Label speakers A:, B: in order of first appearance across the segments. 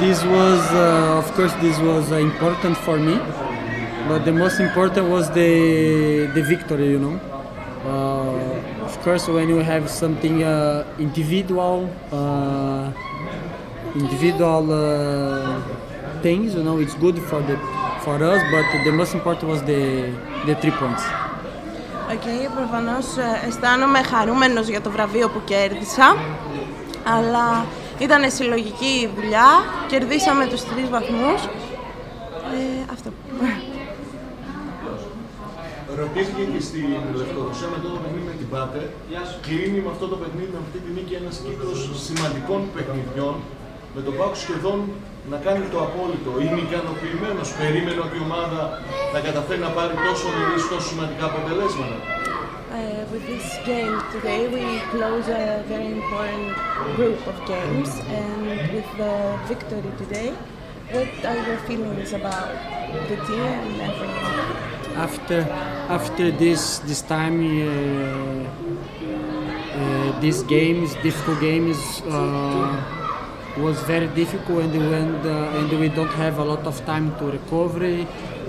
A: this was, uh, of course, this was uh, important for me, but the most important was the the victory. You know, uh, of course, when you have something uh, individual, uh, individual uh, things, you know, it's good for the for us. But the most important was the the three points.
B: Οκ, okay, προφανώς ε, αισθάνομαι χαρούμενος για το βραβείο που κέρδισα, αλλά ήταν συλλογική δουλειά, κερδίσαμε τους τρεις βαθμούς. Ε, αυτό.
C: Ρωτήθηκε και στην Λευκορωσία με το παιχνίδι με την Πάτε. Κλείνει με αυτό το παιχνίδι, με αυτή τη νίκη, ένας κύκλος σημαντικών παιχνιδιών. Με τον Πάουκ σχεδόν να κάνει το απόλυτο. Είναι ικανοποιημένος. Περίμενε ότι η ομάδα θα καταφέρει να πάρει τόσο νωρίς τόσο σημαντικά αποτελέσματα.
B: Uh, with this game today, we close a very important group of games, and with the victory today, what are your feelings about the team and everything?
A: after after this this time uh, uh, these games difficult games uh, was very difficult and when the, and we don't have a lot of time to recovery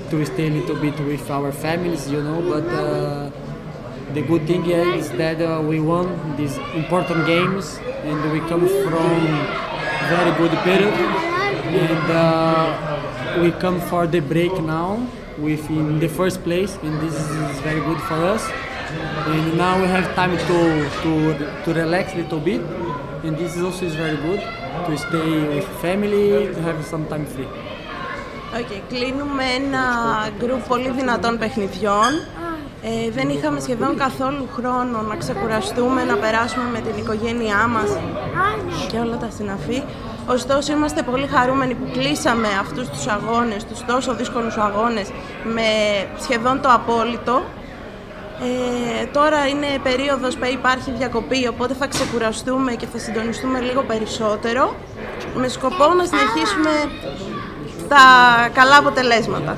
A: to stay a little bit with our families you know but uh, the good thing is that uh, we won these important games and we come from very good period and uh, we come for the break now with in the first place and this is very good for us and now we have time to to to relax a little bit and this is also is very good to stay with family to have some time free
B: Okay, κλείνουμε ένα γκρουπ πολύ δυνατών παιχνιδιών. Ε, δεν είχαμε σχεδόν καθόλου χρόνο να ξεκουραστούμε, να περάσουμε με την οικογένειά μας και όλα τα συναφή. Ωστόσο είμαστε πολύ χαρούμενοι που κλείσαμε αυτούς τους αγώνες, τους τόσο δύσκολους αγώνες με σχεδόν το απόλυτο. Ε, τώρα είναι περίοδος που υπάρχει διακοπή, οπότε θα ξεκουραστούμε και θα συντονιστούμε λίγο περισσότερο με σκοπό να συνεχίσουμε τα καλά αποτελέσματα.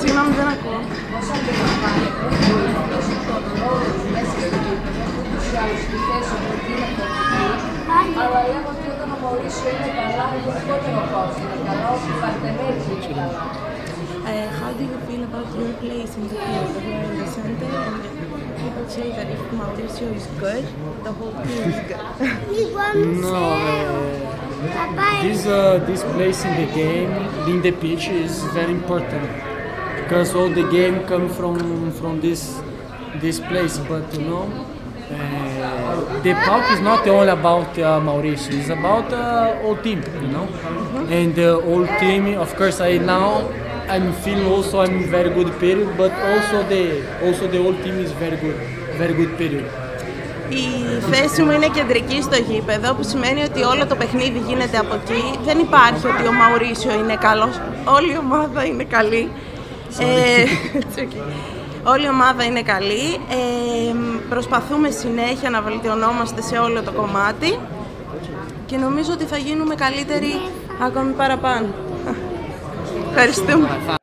B: Συγγνώμη, δεν ακούω.
D: Αλλά λέγω ότι όταν ο Μωρίσιο είναι καλά, είναι λιγότερο κόσμο. Είναι καλά, όχι η Παρτενέλη είναι καλά.
B: Uh, how do you feel about your place in the field? You are in the center and people say that if Mauricio is good, the whole team is good.
A: no uh, this uh, this place in the game in the pitch is very important because all the game come from from this this place but you know uh, the PAOK is not only about uh, Mauricio. It's about uh, whole team you know? And the whole team of course I now I'm feeling also I'm very good period but also the also the whole team is very good very good period
B: Η θέση μου είναι κεντρική στο γήπεδο, που σημαίνει ότι όλο το παιχνίδι γίνεται από εκεί. Δεν υπάρχει ότι ο Μαουρίσιο είναι καλός. Όλη η ομάδα είναι καλή. Ε, όλη η ομάδα είναι καλή. Ε, προσπαθούμε συνέχεια να βελτιωνόμαστε σε όλο το κομμάτι και νομίζω ότι θα γίνουμε καλύτεροι ακόμη παραπάνω. Ευχαριστούμε.